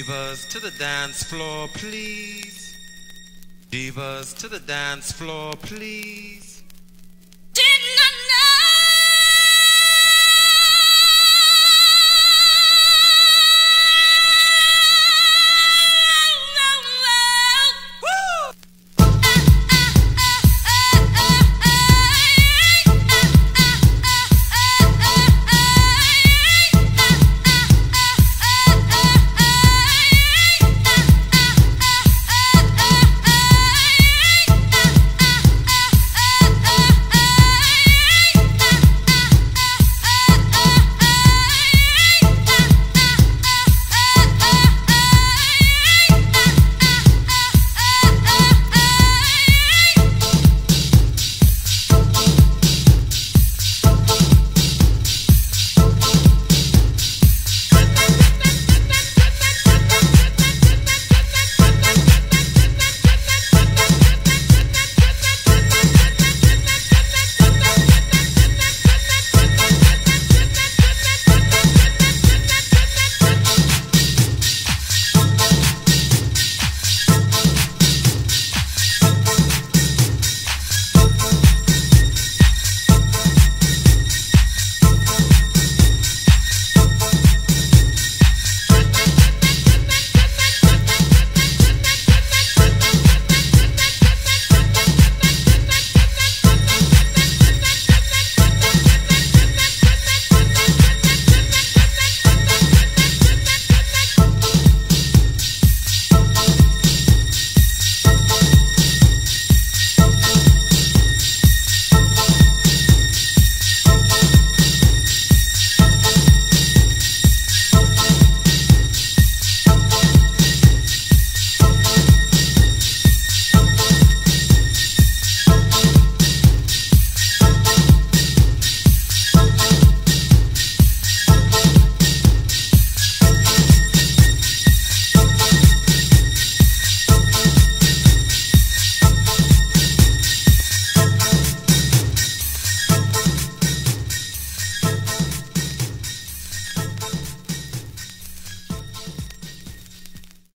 Divas to the dance floor, please. Divas to the dance floor, please.